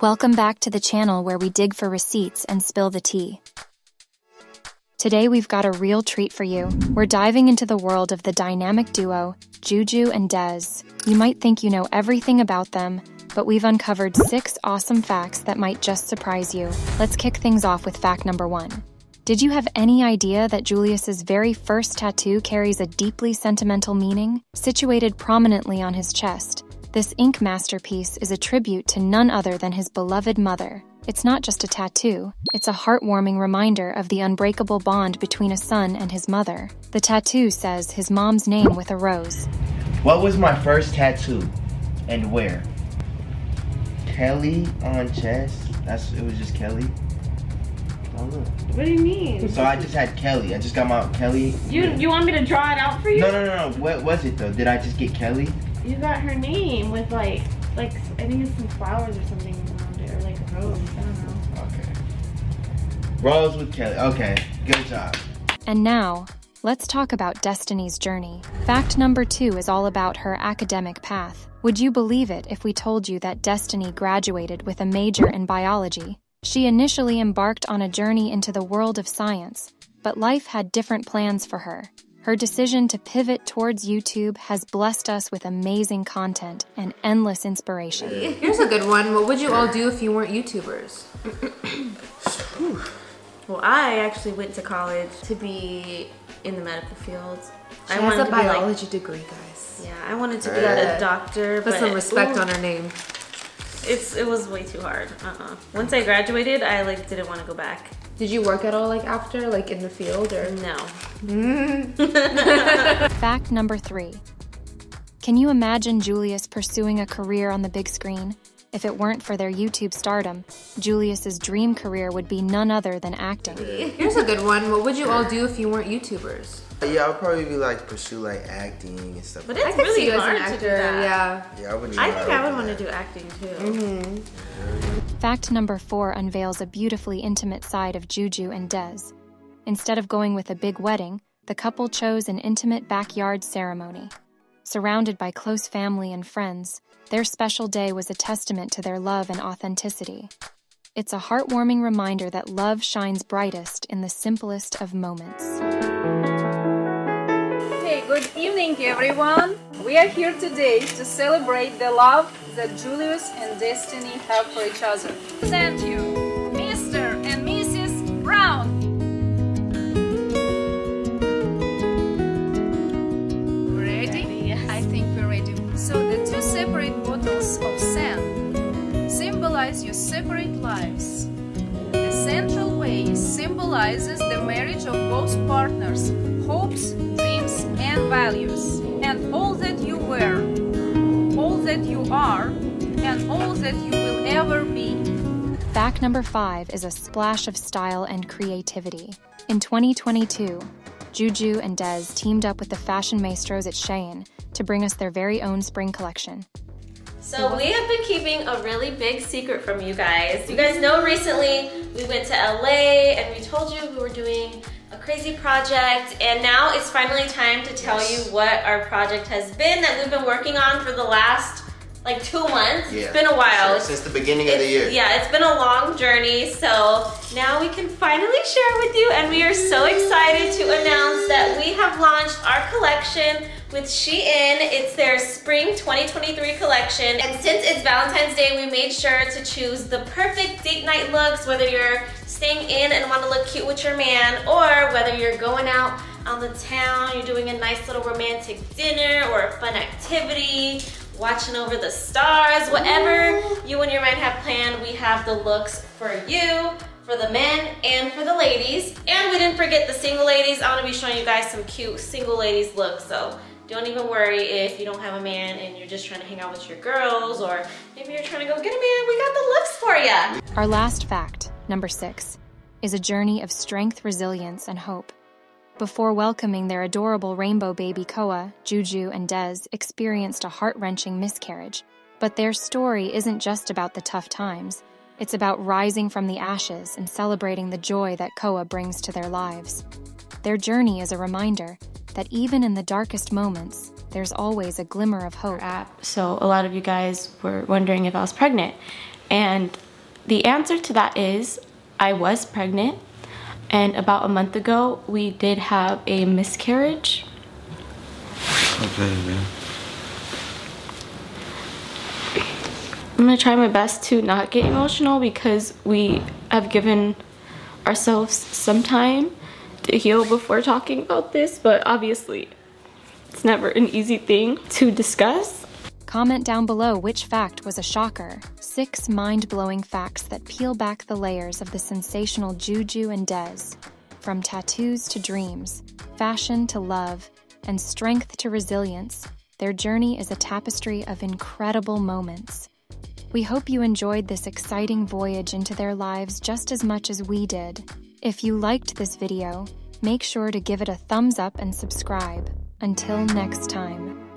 Welcome back to the channel where we dig for receipts and spill the tea. Today we've got a real treat for you. We're diving into the world of the dynamic duo, Juju and Des. You might think you know everything about them, but we've uncovered six awesome facts that might just surprise you. Let's kick things off with fact number one. Did you have any idea that Julius's very first tattoo carries a deeply sentimental meaning? Situated prominently on his chest, this ink masterpiece is a tribute to none other than his beloved mother. It's not just a tattoo, it's a heartwarming reminder of the unbreakable bond between a son and his mother. The tattoo says his mom's name with a rose. What was my first tattoo and where? Kelly on chest. That's it was just Kelly. Oh. What do you mean? So I just had Kelly. I just got my Kelly. You you want me to draw it out for you? No no no no. What was it though? Did I just get Kelly? You got her name with like like I think it's some flowers or something around it or like a rose. I don't know. Okay. Rose with Kelly. Okay. Good job. And now, let's talk about Destiny's journey. Fact number two is all about her academic path. Would you believe it if we told you that Destiny graduated with a major in biology? She initially embarked on a journey into the world of science, but life had different plans for her. Her decision to pivot towards YouTube has blessed us with amazing content and endless inspiration. Here's a good one. What would you all do if you weren't YouTubers? Well, I actually went to college to be in the medical field. She I has wanted a to be like, biology degree, guys. yeah, I wanted to be Yeah. a doctor, Put but some respect ooh, on her name. It's it was way too hard. Uh-uh. Once I graduated, I like didn't want to go back. Did you work at all like after, like in the field or? No. Fact number three. Can you imagine Julius pursuing a career on the big screen? If it weren't for their YouTube stardom, Julius's dream career would be none other than acting. Here's a good one. What would you all do if you weren't YouTubers? Yeah, I'll probably be like pursue like acting and stuff. But it's I really you as hard an to do that. Yeah. Yeah, I would. I think I would want to do acting too. Mm-hmm. Fact number four unveils a beautifully intimate side of Juju and Des. Instead of going with a big wedding, the couple chose an intimate backyard ceremony. Surrounded by close family and friends, their special day was a testament to their love and authenticity. It's a heartwarming reminder that love shines brightest in the simplest of moments. Hey, good evening, everyone. We are here today to celebrate the love that Julius and Destiny have for each other. Present you, The central way symbolizes the marriage of both partners, hopes, dreams, and values, and all that you were, all that you are, and all that you will ever be. Fact number five is a splash of style and creativity. In 2022, Juju and Des teamed up with the fashion maestros at Shein to bring us their very own spring collection. So we have been keeping a really big secret from you guys. You guys know recently we went to LA and we told you we were doing a crazy project and now it's finally time to tell you what our project has been that we've been working on for the last like two months. Yeah. It's been a while. Since, since the beginning of the year. Yeah, it's been a long journey, so now we can finally share with you, and we are so excited to announce that we have launched our collection with Shein. It's their spring 2023 collection, and since it's Valentine's Day, we made sure to choose the perfect date night looks, whether you're staying in and want to look cute with your man, or whether you're going out on the town, you're doing a nice little romantic dinner or a fun activity, watching over the stars, whatever you and your man have planned, we have the looks for you, for the men, and for the ladies. And we didn't forget the single ladies. I'm gonna be showing you guys some cute single ladies looks, so don't even worry if you don't have a man and you're just trying to hang out with your girls, or maybe you're trying to go get a man, we got the looks for you. Our last fact, number six, is a journey of strength, resilience, and hope. Before welcoming their adorable rainbow baby Koa, Juju and Des experienced a heart wrenching miscarriage. But their story isn't just about the tough times, it's about rising from the ashes and celebrating the joy that Koa brings to their lives. Their journey is a reminder that even in the darkest moments, there's always a glimmer of hope. app. So a lot of you guys were wondering if I was pregnant. And The answer to that is I was pregnant, and about a month ago, we did have a miscarriage. Okay, man. I'm gonna try my best to not get emotional because we have given ourselves some time to heal before talking about this, but obviously it's never an easy thing to discuss. Comment down below which fact was a shocker. Six mind blowing facts that peel back the layers of the sensational Juju and Des. From tattoos to dreams, fashion to love, and strength to resilience, their journey is a tapestry of incredible moments. We hope you enjoyed this exciting voyage into their lives just as much as we did. If you liked this video, Make sure to give it a thumbs up and subscribe. Until next time.